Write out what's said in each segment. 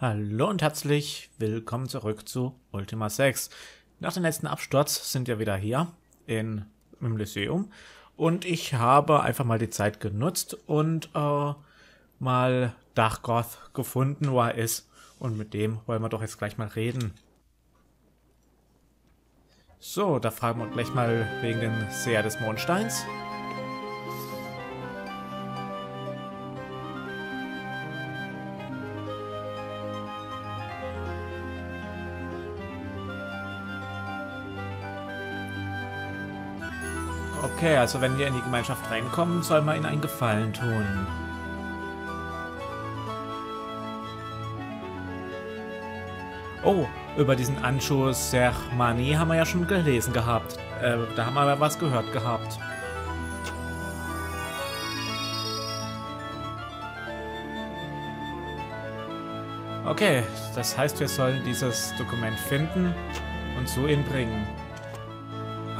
Hallo und herzlich willkommen zurück zu Ultima 6. Nach dem letzten Absturz sind wir wieder hier in, im Lyceum und ich habe einfach mal die Zeit genutzt und äh, mal Dachgoth gefunden, wo er ist. Und mit dem wollen wir doch jetzt gleich mal reden. So, da fragen wir gleich mal wegen den Seher des Mondsteins. Okay, also wenn wir in die Gemeinschaft reinkommen, soll man ihnen einen Gefallen tun. Oh, über diesen Anschu Sermani haben wir ja schon gelesen gehabt. Äh, da haben wir aber was gehört gehabt. Okay, das heißt, wir sollen dieses Dokument finden und zu ihm bringen.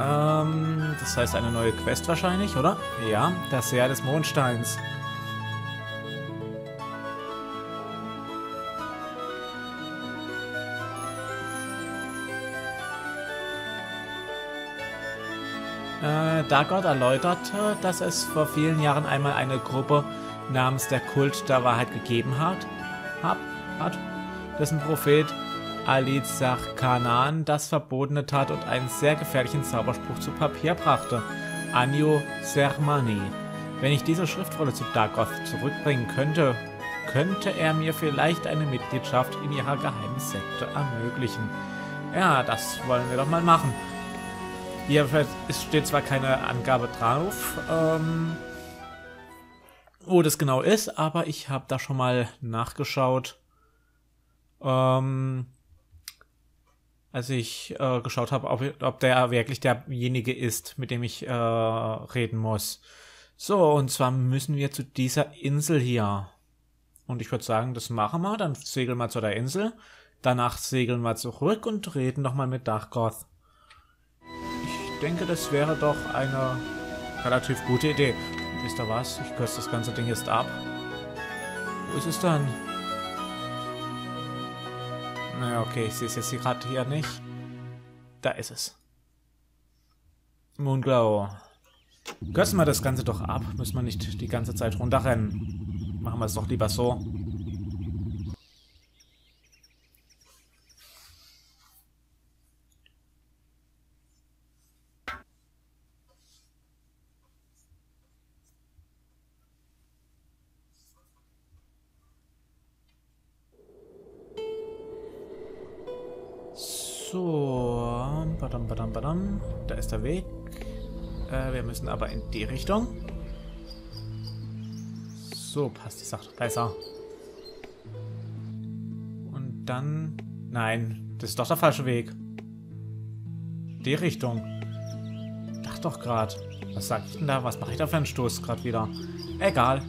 Ähm, das heißt eine neue Quest wahrscheinlich, oder? Ja, das Jahr des Mondsteins. Äh, Dagot erläuterte, dass es vor vielen Jahren einmal eine Gruppe namens der Kult der Wahrheit gegeben hat, hat, hat dessen Prophet Ali Zarkanan das Verbotene tat und einen sehr gefährlichen Zauberspruch zu Papier brachte. Anio Sermani. Wenn ich diese Schriftrolle zu Dagoth zurückbringen könnte, könnte er mir vielleicht eine Mitgliedschaft in ihrer geheimen Sekte ermöglichen. Ja, das wollen wir doch mal machen. Hier steht zwar keine Angabe drauf, ähm, wo das genau ist, aber ich habe da schon mal nachgeschaut. Ähm, als ich äh, geschaut habe, ob, ob der wirklich derjenige ist, mit dem ich äh, reden muss. So, und zwar müssen wir zu dieser Insel hier. Und ich würde sagen, das machen wir. Dann segeln wir zu der Insel. Danach segeln wir zurück und reden nochmal mit Dachgoth. Ich denke, das wäre doch eine relativ gute Idee. Wisst ihr was? Ich kürze das ganze Ding jetzt ab. Wo ist es dann? Naja, okay, ich sehe es jetzt gerade hier nicht. Da ist es. Moonglow. Kürzen wir das Ganze doch ab. Müssen wir nicht die ganze Zeit runterrennen. Machen wir es doch lieber so. So, badam, badam, badam. Da ist der Weg. Äh, wir müssen aber in die Richtung. So, passt die Sache besser. Und dann... Nein, das ist doch der falsche Weg. Die Richtung. Dach doch gerade. Was sag ich denn da? Was mache ich da für einen Stoß gerade wieder? Egal.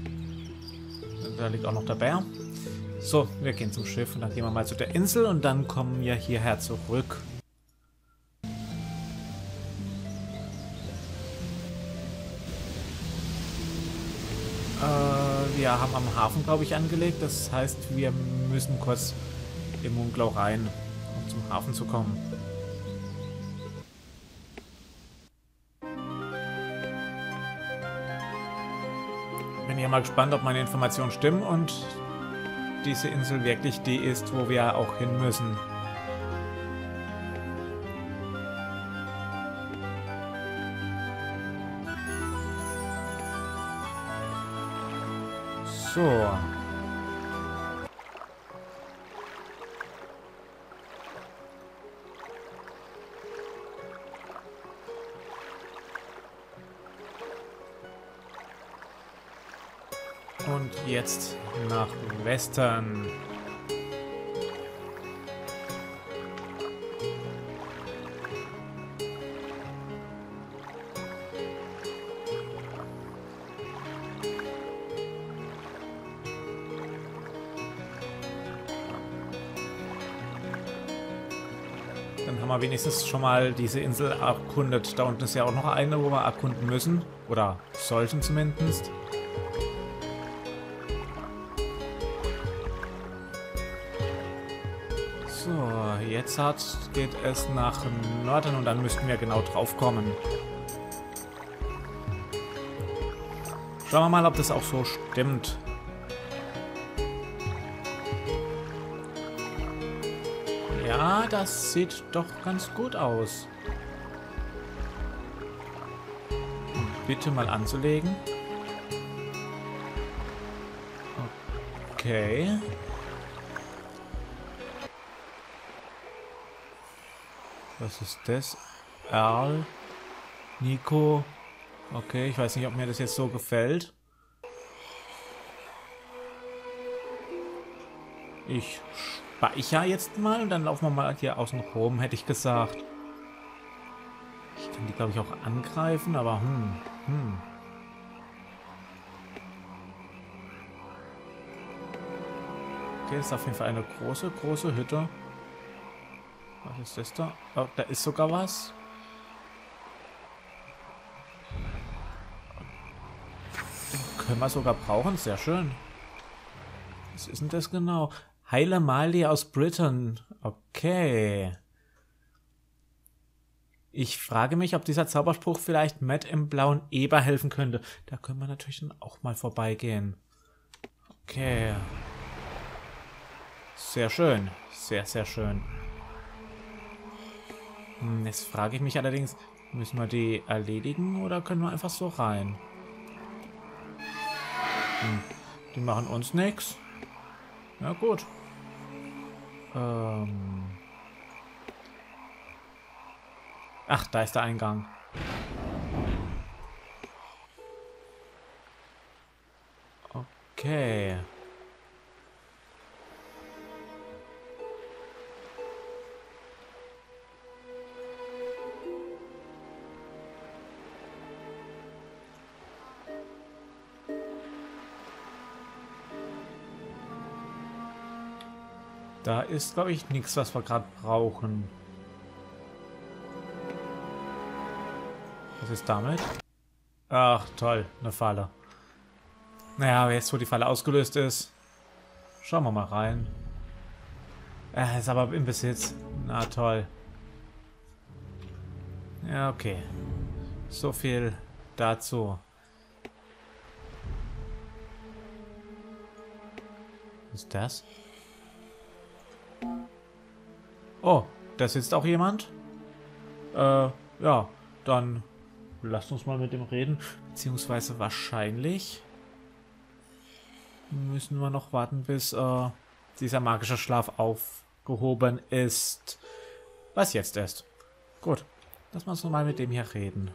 Da liegt auch noch der Bär. So, wir gehen zum Schiff und dann gehen wir mal zu der Insel und dann kommen wir hierher zurück. Äh, wir haben am Hafen, glaube ich, angelegt. Das heißt, wir müssen kurz im Munglau rein, um zum Hafen zu kommen. Bin ja mal gespannt, ob meine Informationen stimmen und diese Insel wirklich die ist, wo wir auch hin müssen. So. Und jetzt nach Westen. Dann haben wir wenigstens schon mal diese Insel erkundet. Da unten ist ja auch noch eine, wo wir erkunden müssen. Oder sollten zumindest. Jetzt hat, geht es nach Norden und dann müssten wir genau drauf kommen. Schauen wir mal, ob das auch so stimmt. Ja, das sieht doch ganz gut aus. Bitte mal anzulegen. Okay. Was ist das? Earl? Nico? Okay, ich weiß nicht, ob mir das jetzt so gefällt. Ich speichere jetzt mal und dann laufen wir mal hier außen rum, hätte ich gesagt. Ich kann die, glaube ich, auch angreifen, aber hm, hm. Okay, ist auf jeden Fall eine große, große Hütte. Was ist das da? Oh, da ist sogar was. Den können wir sogar brauchen. Sehr schön. Was ist denn das genau? Heile Mali aus Britain. Okay. Ich frage mich, ob dieser Zauberspruch vielleicht Matt im blauen Eber helfen könnte. Da können wir natürlich dann auch mal vorbeigehen. Okay. Sehr schön. Sehr, sehr schön. Hm, jetzt frage ich mich allerdings, müssen wir die erledigen oder können wir einfach so rein? Hm, die machen uns nichts. Ja gut. Ähm Ach, da ist der Eingang. Okay. Da ist, glaube ich, nichts, was wir gerade brauchen. Was ist damit? Ach, toll. Eine Falle. Naja, jetzt, wo die Falle ausgelöst ist, schauen wir mal rein. Er ist aber im Besitz. Na toll. Ja, okay. So viel dazu. Was ist das? Oh, da sitzt auch jemand? Äh, ja, dann lasst uns mal mit dem reden. Beziehungsweise wahrscheinlich müssen wir noch warten, bis äh, dieser magische Schlaf aufgehoben ist. Was jetzt ist. Gut, lass uns mal mit dem hier reden.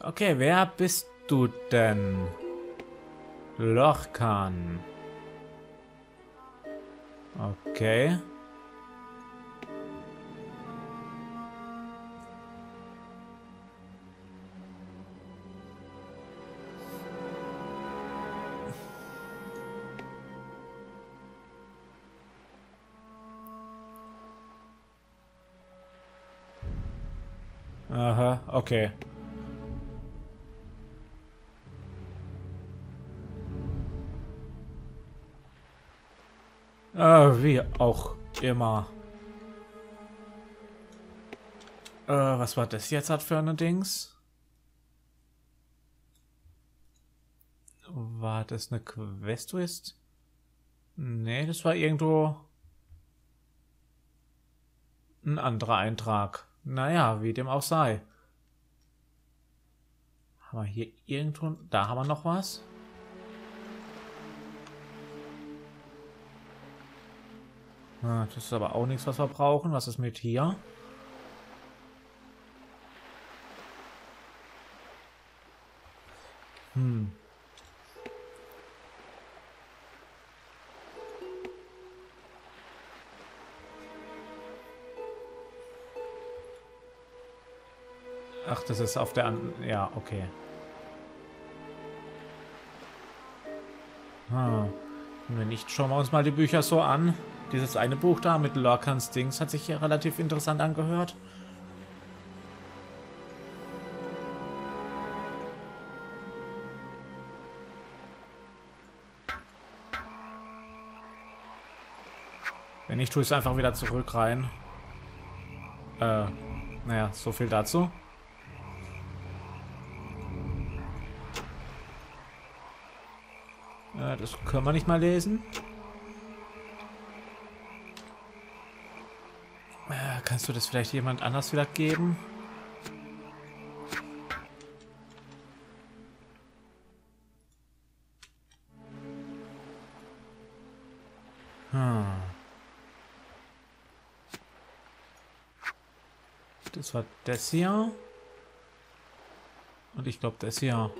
Okay, wer bist du denn? Lochkan. Okay. Aha, okay. Äh, wie auch immer. Äh, was war das jetzt hat für eine Dings? War das eine Quest-Twist? Nee, das war irgendwo ein anderer Eintrag. Naja, wie dem auch sei. Haben wir hier irgendwo... Da haben wir noch was? Das ist aber auch nichts, was wir brauchen. Was ist mit hier? Hm. Ach, das ist auf der An Ja, okay. Ah. Wenn nicht, schauen wir uns mal die Bücher so an. Dieses eine Buch da mit Lorcans Dings hat sich ja relativ interessant angehört. Wenn nicht, tue ich es einfach wieder zurück rein. Äh, naja, so viel dazu. Äh, das können wir nicht mal lesen. Äh, kannst du das vielleicht jemand anders wieder geben? Hm. Das war das hier. Und ich glaube das hier.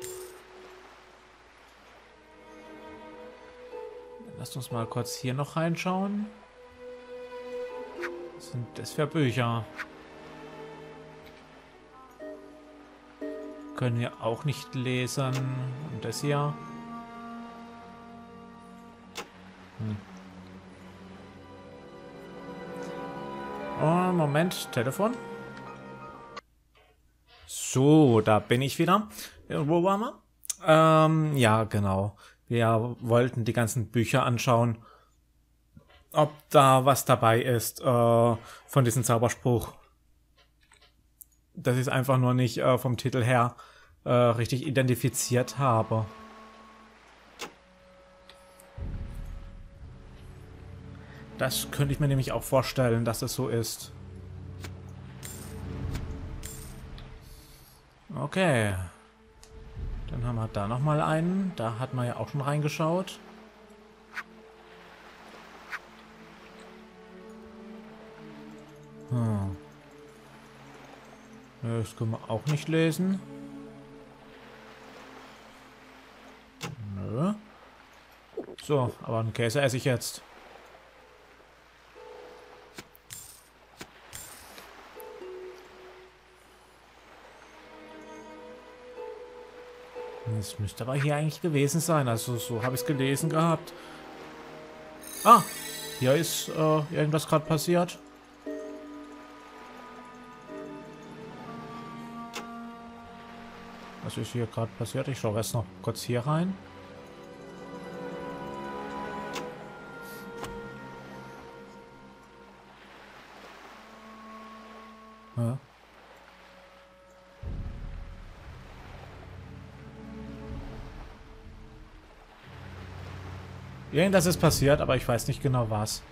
Lasst uns mal kurz hier noch reinschauen. Sind das für Bücher? Können wir auch nicht lesen. Und das hier. Hm. Oh, Moment, Telefon. So, da bin ich wieder. Wo waren wir? Ähm, ja, genau. Wir wollten die ganzen Bücher anschauen, ob da was dabei ist äh, von diesem Zauberspruch. Dass ich es einfach nur nicht äh, vom Titel her äh, richtig identifiziert habe. Das könnte ich mir nämlich auch vorstellen, dass es so ist. Okay. Dann haben wir da nochmal einen. Da hat man ja auch schon reingeschaut. Hm. Das können wir auch nicht lesen. Nö. So, aber einen Käse esse ich jetzt. Das müsste aber hier eigentlich gewesen sein. Also so habe ich es gelesen gehabt. Ah, hier ist äh, irgendwas gerade passiert. Was ist hier gerade passiert? Ich schaue erst noch kurz hier rein. Ja. Irgendwas ist passiert, aber ich weiß nicht genau was.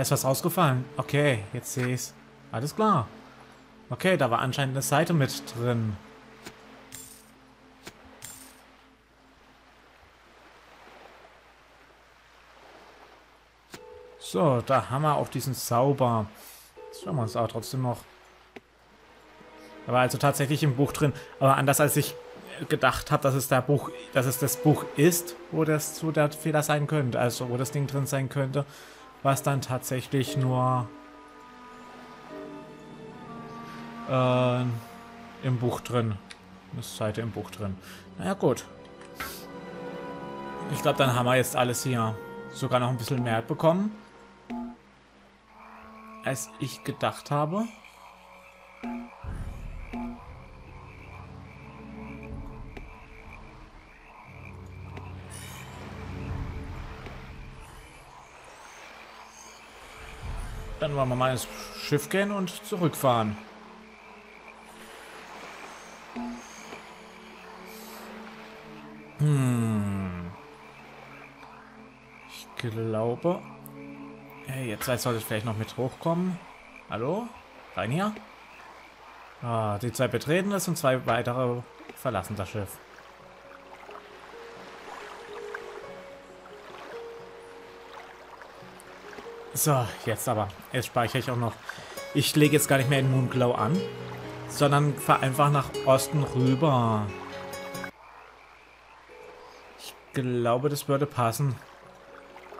Da ist was rausgefallen. Okay, jetzt sehe ich's. Alles klar. Okay, da war anscheinend eine Seite mit drin. So, da haben wir auch diesen Zauber. Schauen wir uns aber trotzdem noch. Er war also tatsächlich im Buch drin. Aber anders als ich gedacht habe, dass es der Buch, dass es das Buch ist, wo das wo der Fehler sein könnte, also wo das Ding drin sein könnte, was dann tatsächlich nur äh, im Buch drin. Eine Seite im Buch drin. Naja gut. Ich glaube, dann haben wir jetzt alles hier sogar noch ein bisschen mehr bekommen als ich gedacht habe. Dann wollen wir mal ins Schiff gehen und zurückfahren. Hm. Ich glaube, Hey, jetzt sollte ich vielleicht noch mit hochkommen. Hallo? Rein hier? Ah, die zwei betreten es und zwei weitere verlassen das Schiff. So, jetzt aber. Jetzt speichere ich auch noch. Ich lege jetzt gar nicht mehr in Moonglow an, sondern fahre einfach nach Osten rüber. Ich glaube, das würde passen.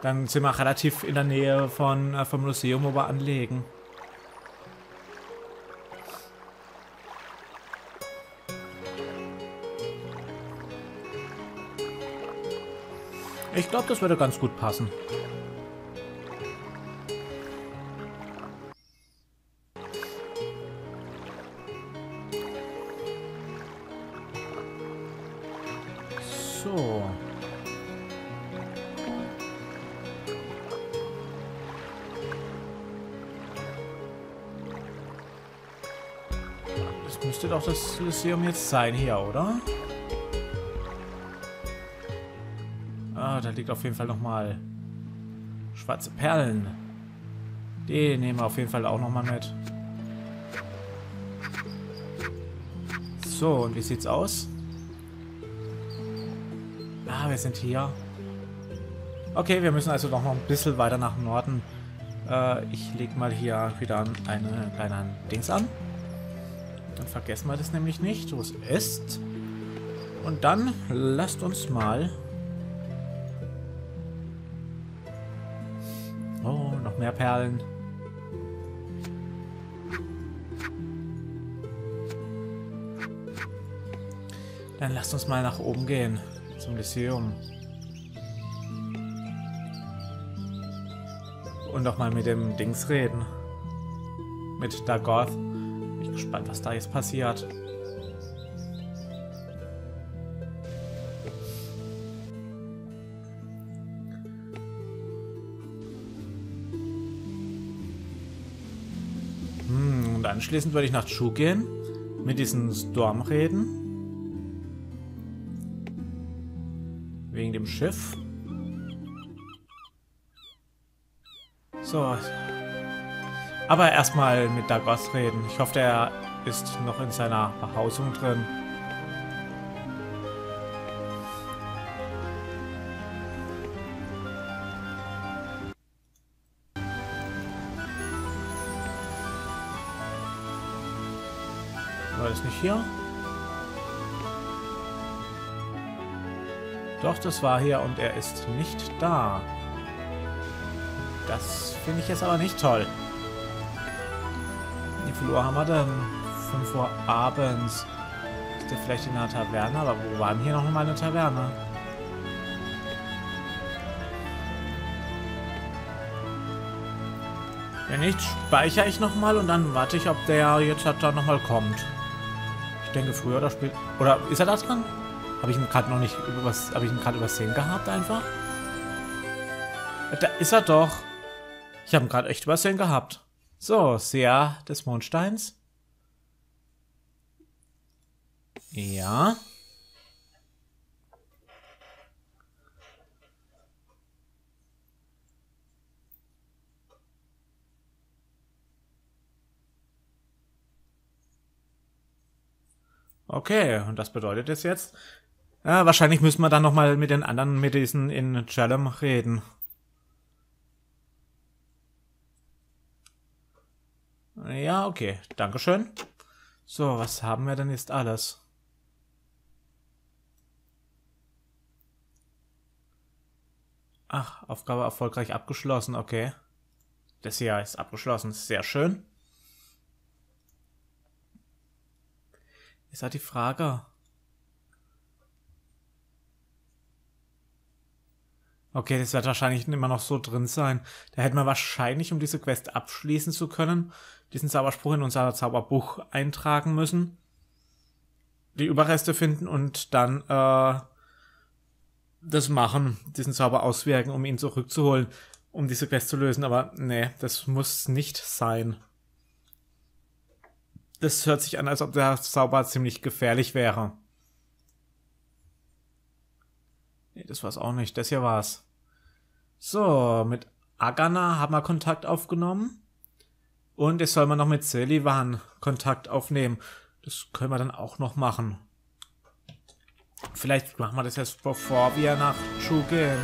Dann sind wir relativ in der Nähe von, äh, vom Museum, wo wir anlegen. Ich glaube, das würde ganz gut passen. Das Lyceum jetzt sein hier, oder? Ah, da liegt auf jeden Fall nochmal schwarze Perlen. Die nehmen wir auf jeden Fall auch nochmal mit. So, und wie sieht's aus? Ah, wir sind hier. Okay, wir müssen also noch mal ein bisschen weiter nach Norden. Äh, ich leg mal hier wieder eine kleine Dings an. Dann vergessen wir das nämlich nicht, wo es ist. Und dann lasst uns mal... Oh, noch mehr Perlen. Dann lasst uns mal nach oben gehen. Zum Lyceum. Und auch mal mit dem Dings reden. Mit Dagoth. Gespannt, was da jetzt passiert. Hm, und anschließend würde ich nach Chu gehen. Mit diesem Storm reden. Wegen dem Schiff. So. Aber erstmal mit Dagos reden. Ich hoffe, der ist noch in seiner Behausung drin. War das nicht hier? Doch, das war hier und er ist nicht da. Das finde ich jetzt aber nicht toll. Wie viel Uhr haben wir denn? 5 Uhr abends. Ist der vielleicht in einer Taverne? Aber wo war denn hier noch mal eine Taverne? Wenn nicht, speichere ich nochmal und dann warte ich, ob der jetzt da nochmal kommt. Ich denke früher oder später. Oder ist er da dran? Habe ich ihn gerade noch nicht übers, habe ich ihn gerade übersehen gehabt einfach? Da ist er doch. Ich habe ihn gerade echt übersehen gehabt. So, Seher des Mondsteins. Ja. Okay, und das bedeutet es jetzt, ja, wahrscheinlich müssen wir dann nochmal mit den anderen, mit diesen in Jalem reden. Ja, okay. Dankeschön. So, was haben wir denn jetzt alles? Ach, Aufgabe erfolgreich abgeschlossen, okay. Das hier ist abgeschlossen, sehr schön. Ist halt die Frage, Okay, das wird wahrscheinlich immer noch so drin sein. Da hätten wir wahrscheinlich, um diese Quest abschließen zu können, diesen Zauberspruch in unser Zauberbuch eintragen müssen. Die Überreste finden und dann äh, das machen, diesen Zauber auswirken, um ihn zurückzuholen, um diese Quest zu lösen. Aber nee, das muss nicht sein. Das hört sich an, als ob der Zauber ziemlich gefährlich wäre. Nee, das war's auch nicht. Das hier war's. So, mit Agana haben wir Kontakt aufgenommen. Und jetzt soll man noch mit Selivan Kontakt aufnehmen. Das können wir dann auch noch machen. Vielleicht machen wir das jetzt, bevor wir nach Chu gehen.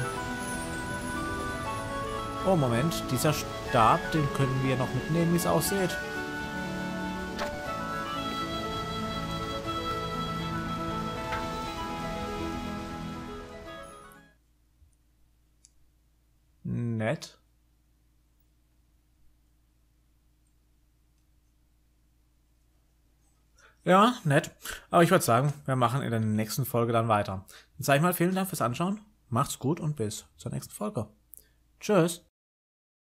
Oh, Moment. Dieser Stab, den können wir noch mitnehmen, wie es aussieht. Ja, nett. Aber ich würde sagen, wir machen in der nächsten Folge dann weiter. Dann sage ich mal vielen Dank fürs Anschauen. Macht's gut und bis zur nächsten Folge. Tschüss.